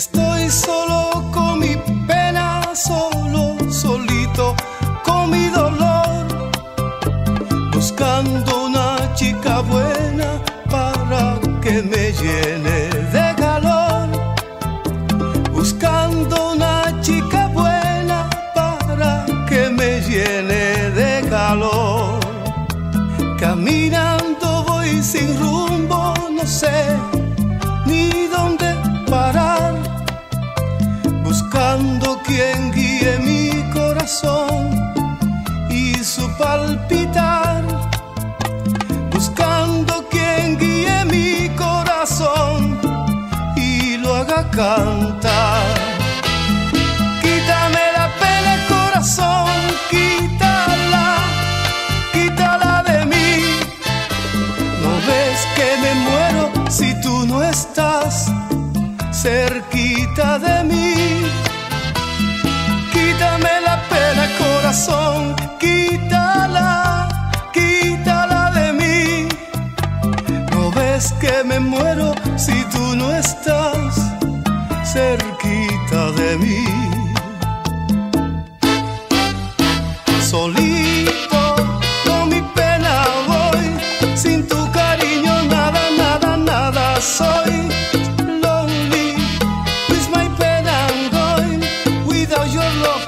Estoy solo con mi pena, solo, solito, con mi dolor, buscando una chica buena para que me llene de calor, buscando una chica buena para que me llene de calor. Caminando voy sin rumbo, no sé Quítame la pena, corazón, quítala, quítala de mí. No ves que me muero si tú no estás cerquita de mí. Quítame la pena, corazón, quítala, quítala de mí. No ves que me muero si tú no estás cerquita de mí. Solito con mi pena voy, sin tu cariño nada, nada, nada soy. Lonely with my pen I'm going. Without your love,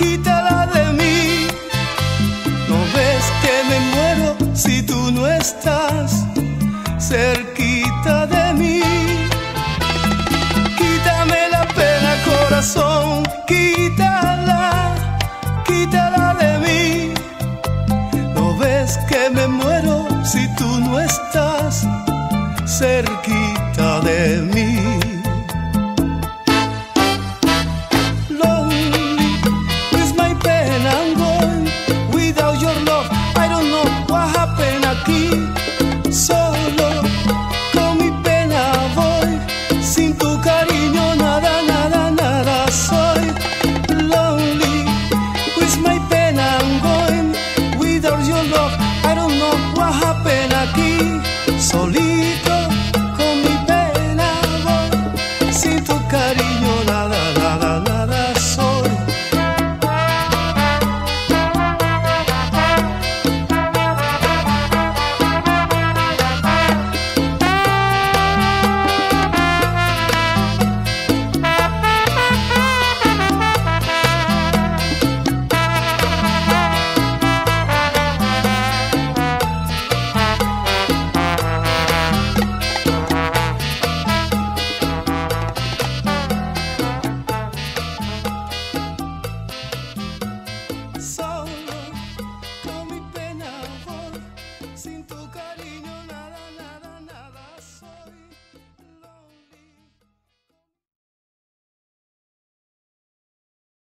quítala de mí. No ves que me muero si tú no estás cerquita de mí. Quítame la pena, corazón, quítala, quítala de mí. No ves que me muero si tú no estás cerquita de mí.